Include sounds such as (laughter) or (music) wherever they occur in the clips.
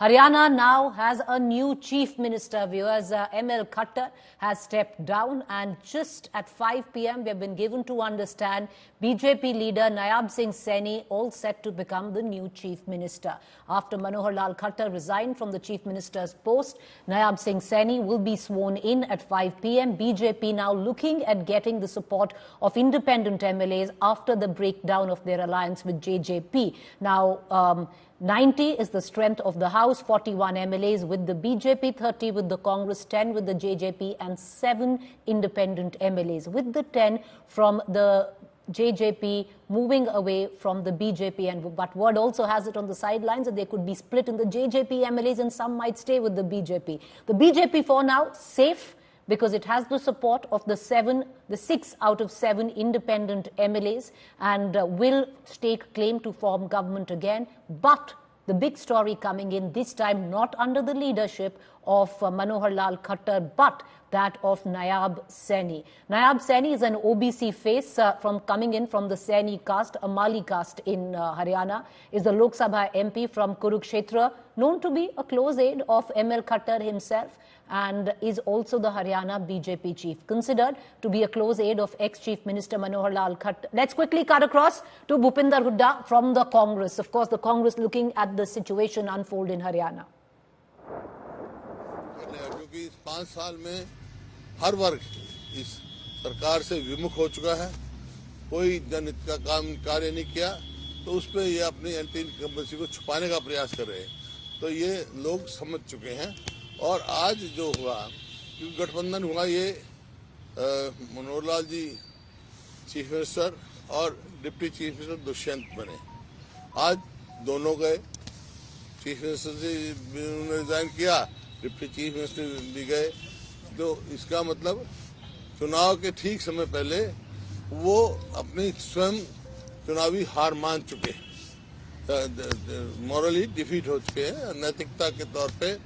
Haryana now has a new chief minister. Viewers, uh, ML Khattar has stepped down, and just at 5 p.m., we have been given to understand BJP leader Nayab Singh Saini all set to become the new chief minister. After Manohar Lal Khattar resigned from the chief minister's post, Nayab Singh Saini will be sworn in at 5 p.m. BJP now looking at getting the support of independent MLAs after the breakdown of their alliance with JJP. Now, um, 90 is the strength of the House, 41 MLAs with the BJP, 30 with the Congress, 10 with the JJP, and 7 independent MLAs, with the 10 from the JJP moving away from the BJP. And but word also has it on the sidelines that they could be split in the JJP MLAs, and some might stay with the BJP. The BJP for now safe because it has the support of the seven, the six out of seven independent MLAs and uh, will stake claim to form government again. But the big story coming in this time not under the leadership of uh, Manohar Lal Khattar, but that of Nayab Saini. Nayab Saini is an OBC face uh, from coming in from the Saini caste, a Mali caste in uh, Haryana, is the Lok Sabha MP from Kurukshetra, known to be a close aide of ML Khattar himself and is also the Haryana BJP chief, considered to be a close aide of ex-chief minister Manohar Lal Khattar. Let's quickly cut across to Bhupinder Hooda from the Congress. Of course, the Congress looking at the situation unfold in Haryana. क्योंकि इस पाँच साल में हर वर्ग इस सरकार से विमुख हो चुका है। कोई जनहित का काम, कार्य नहीं किया तो उस पर ये अपनी एंटी इनकम्बेंसी को छुपाने का प्रयास कर रहे हैं। तो ये लोग समझ चुके हैं। और आज जो हुआ, क्योंकि गठबंधन हुआ ये मनोहर लाल जी चीफ मिनिस्टर और डिप्टी चीफ मिनिस्टर दुष्यंत बने। आज दोनों गए। चीफ मिनिस्टर से उन्होंने रिजाइन किया। डिप्टी चीफ मिनिस्टर भी गए। तो इसका मतलब चुनाव के ठीक समय पहले वो अपनी स्वयं चुनावी हार मान चुके हैं। मॉरली डिफीट हो चुके हैं। नैतिकता के तौर पे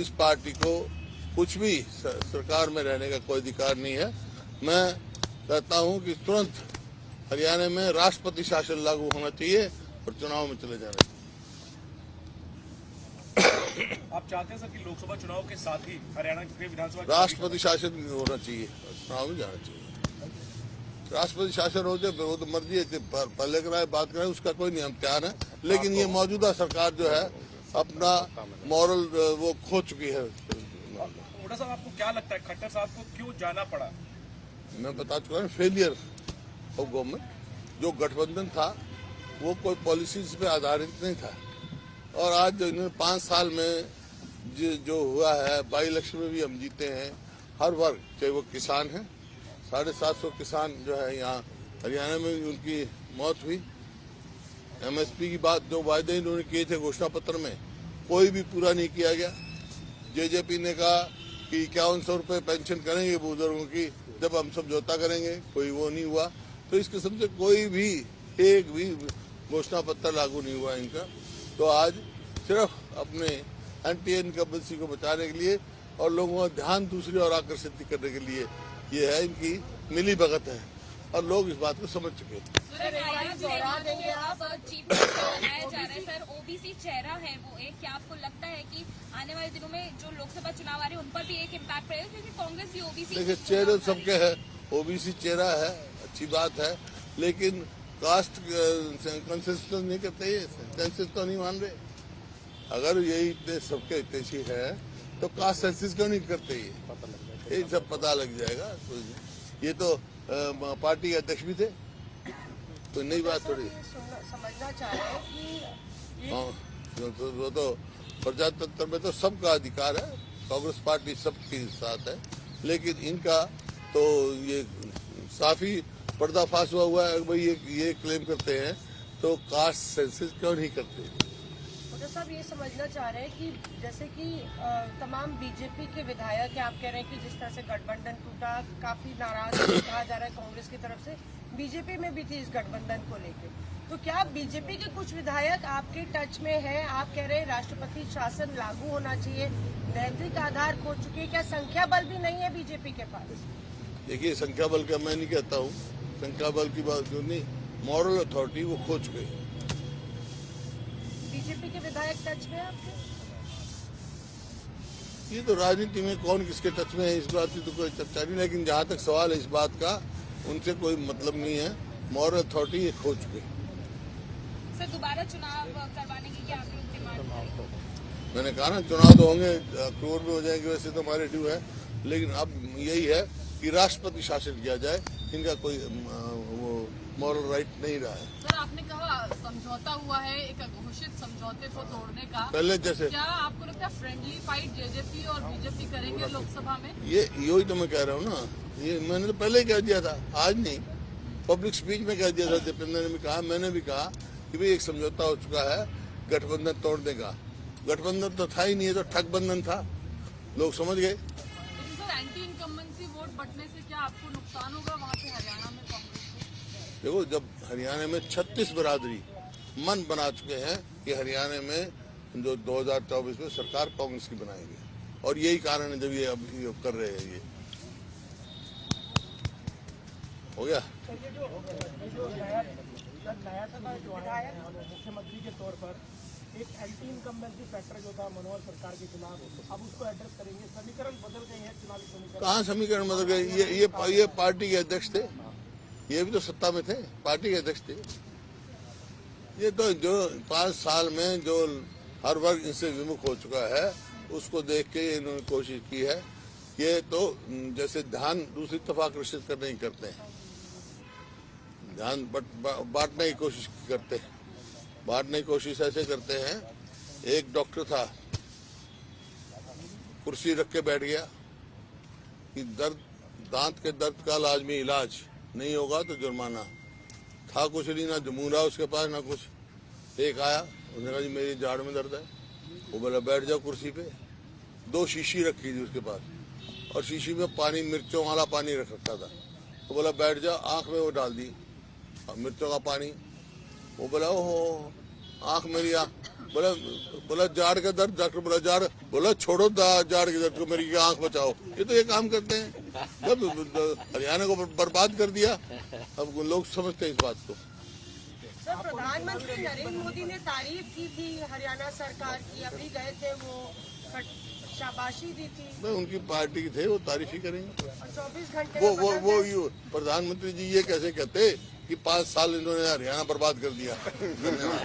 इस पार्टी को कुछ भी सरकार में रहने का कोई अधिकार नहीं है। मैं कहता हूँ कि तुरंत हरियाणा में राष्ट्रपति शासन लागू होना चाहिए और चुनाव में चले जाना चाहिए। आप चाहते हैं सर कि लोकसभा चुनाव के साथ ही हरियाणा के विधानसभा राष्ट्रपति शासन होना चाहिए। चुनाव में जाना चाहिए। राष्ट्रपति शासन हो जाए वो तो मर्ज़ी है पहले कराए बात कराए उसका कोई नियम त्यान है। लेकिन ये मौजूदा सरकार जो है अपना मॉरल वो खो चुकी है। साहब आपको क्या लगता है खट्टर साहब को क्यों जाना पड़ा? मैं बता चुका हूँ फेलियर ऑफ़ गवर्नमेंट जो गठबंधन था वो कोई पॉलिसीज़ पे आधारित नहीं था। और आज जो इन्होंने पाँच साल में जो हुआ है बाई इलेक्शन में भी हम जीते हैं, हर वर्ग, चाहे वो किसान है, साढ़े सात सौ किसान जो है यहाँ हरियाणा में भी उनकी मौत हुई। एमएसपी की बात जो वायदे इन्होंने किए थे घोषणा पत्र में, कोई भी पूरा नहीं किया गया। जेजेपी ने कहा कि इक्यावन सौ रुपये पेंशन करेंगे बुज़ुर्गों की, जब हम समझौता करेंगे, कोई वो नहीं हुआ। तो इस किस्म से कोई भी, एक भी घोषणा पत्र लागू नहीं हुआ इनका। तो आज सिर्फ़ अपने एंटी इनकम्बेंसी को बचाने के लिए और लोगों का ध्यान दूसरी ओर आकर्षित करने के लिए ये है इनकी मिली भगत है। और लोग इस बात को समझ चुके हैं। (coughs) ओबीसी चेहरा है वो एक। क्या आपको लगता है कि आने वाले दिनों में जो लोकसभा चुनाव आ रहे हैं उन पर भी एक इम्पैक्ट पड़ेगा? क्योंकि कांग्रेस भी ओबीसी देखिए चेहरे सबके है ओबीसी चेहरा है अच्छी बात है लेकिन कास्ट कंसिस्टेंस नहीं करते ये सेंसिस तो नहीं मान रहे। अगर यही इतने सबके इतने है तो कास्ट सेंसिस क्यों नहीं करते ये? यही सब पता लग जाएगा तो ये तो पार्टी के अध्यक्ष भी थे। तो नई बात थोड़ी। समझना हाँ तो, वो तो प्रजातंत्र में तो सबका अधिकार है। कांग्रेस पार्टी सबके साथ है। लेकिन इनका तो ये काफ़ी पर्दाफाश हुआ हुआ है भाई ये ये क्लेम करते हैं तो कास्ट सेंसिस क्यों नहीं करते? डॉक्टर साहब ये समझना चाह रहे हैं कि जैसे कि तमाम बीजेपी के विधायक आप कह रहे हैं कि जिस तरह से गठबंधन टूटा काफ़ी नाराज़ कहा जा रहा है कांग्रेस की तरफ़ से बीजेपी में भी थी इस गठबंधन को लेकर तो क्या बीजेपी के कुछ विधायक आपके टच में है? आप कह रहे हैं राष्ट्रपति शासन लागू होना चाहिए नैतिक आधार खो चुकी है क्या संख्या बल भी नहीं है बीजेपी के पास? देखिए संख्या बल का मैं नहीं कहता हूँ। संख्या बल की बात क्यों नहीं मॉरल अथॉरिटी वो खो चुके बीजेपी के विधायक टच में आपके? ये तो राजनीति में कौन किसके टच में है इस बात की तो कोई चर्चा नहीं लेकिन जहाँ तक सवाल है इस बात का उनसे कोई मतलब नहीं है। मॉरल अथॉरिटी ये खो चुके सर दोबारा चुनाव करवाने की क्या मैंने कहा ना चुनाव तो होंगे अक्टूबर में हो जाएँगे वैसे तो हमारे ड्यू है। लेकिन अब यही है कि राष्ट्रपति शासन किया जाए इनका कोई वो मॉरल राइट नहीं रहा है। सर आपने कहा समझौता हुआ है एक घोषित समझौते को तोड़ने का। पहले जैसे क्या आपको लगता है फ्रेंडली फाइट जेजेपी और बीजेपी करेंगे लोकसभा में? ये यही तो मैं कह रहा हूँ ना। ये मैंने तो पहले कह दिया था आज नहीं। पब्लिक स्पीच में कह दिया था दीपेंद्र ने भी कहा मैंने भी कहा कि भाई एक समझौता हो चुका है गठबंधन तोड़ने का। गठबंधन तो था ही नहीं है तो ठग बंधन था। लोग समझ गए। बटने से क्या आपको नुकसान होगा वहाँ पे हरियाणा में कांग्रेस को देखो जब हरियाणा में 36 बरादरी मन बना चुके हैं कि हरियाणा में जो 2024 में सरकार कांग्रेस की बनाएँगे और यही कारण है जब ये अब ये कर रहे हैं ये हो गया मुख्यमंत्री के तौर पर एक एंटी इनकम्बेंसी फैक्टर जो था मनोहर सरकार के खिलाफ, अब उसको एड्रेस करेंगे। समीकरण बदल गए हैं चुनावी समीकरण। कहाँ समीकरण बदल गए? ये ये ये पार्टी के अध्यक्ष थे। ये भी तो सत्ता में थे। पार्टी के अध्यक्ष थे। ये तो जो पाँच साल में जो हर वर्ग इनसे विमुख हो चुका है, उसको देख के इन्होंने कोशिश की है ये तो जैसे ध्यान दूसरी तरफ़ आकर्षित करने की करते हैं। ध्यान बांटने की कोशिश करते हैं। बांटने की कोशिश ऐसे करते हैं। एक डॉक्टर था, कुर्सी रख के बैठ गया कि दर्द, दांत के दर्द का लाजमी इलाज नहीं होगा तो जुर्माना। था कुछ नहीं, ना जमूरा उसके पास, ना कुछ। एक आया, उसने कहा, जी, मेरी जाड़ में दर्द है। वो बोला, बैठ जाओ कुर्सी पे। दो शीशी रखी थी उसके पास और शीशी में पानी, मिर्चों वाला पानी रख रखा था। तो बोला, बैठ जाओ आँख में वो डाल दी और मिर्चों का पानी वो बोला ओहो आँख मेरी आँख बोला बोला जाड़ का दर्द डॉक्टर बोला जाड़ बोला छोड़ो जाड़ के दर्द को मेरी आँख बचाओ। ये तो ये काम करते हैं। जब हरियाणा को बर्बाद कर दिया। अब लोग समझते हैं इस बात को। सर प्रधानमंत्री नरेंद्र मोदी ने तारीफ़ की थी हरियाणा सरकार की। अभी गए थे वो शाबाशी दी थी। मैं उनकी पार्टी के थे वो तारीफ़ ही करेंगे। 24 घंटे वो वो वो प्रधानमंत्री जी ये कैसे कहते? कि पाँच साल इन्होंने हरियाणा बर्बाद कर दिया। (laughs) धन्यवाद।